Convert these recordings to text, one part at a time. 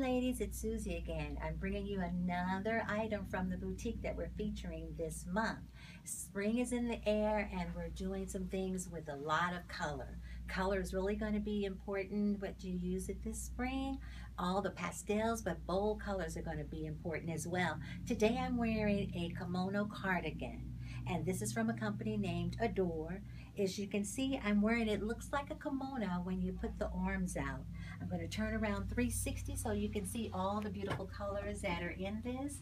ladies, it's Susie again. I'm bringing you another item from the boutique that we're featuring this month. Spring is in the air and we're doing some things with a lot of color. Color is really going to be important, what do you use it this spring. All the pastels, but bold colors are going to be important as well. Today I'm wearing a kimono cardigan and this is from a company named Adore. As you can see, I'm wearing it looks like a kimono when you put the arms out. I'm going to turn around 360 so you can see all the beautiful colors that are in this.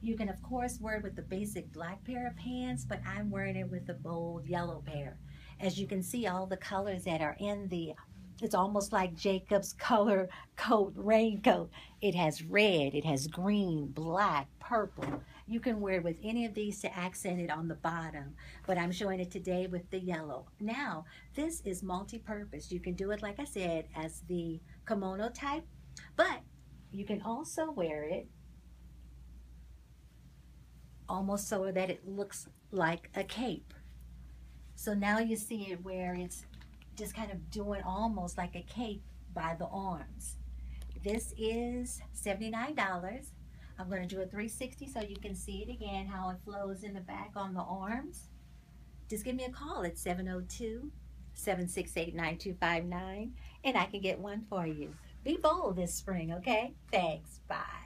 You can of course wear it with the basic black pair of pants, but I'm wearing it with the bold yellow pair. As you can see all the colors that are in the it's almost like Jacob's color coat, raincoat. It has red, it has green, black, purple. You can wear it with any of these to accent it on the bottom, but I'm showing it today with the yellow. Now, this is multi-purpose. You can do it, like I said, as the kimono type, but you can also wear it almost so that it looks like a cape. So now you see it where it's just kind of doing almost like a cape by the arms. This is $79. I'm going to do a 360 so you can see it again, how it flows in the back on the arms. Just give me a call at 702-768-9259 and I can get one for you. Be bold this spring, okay? Thanks. Bye.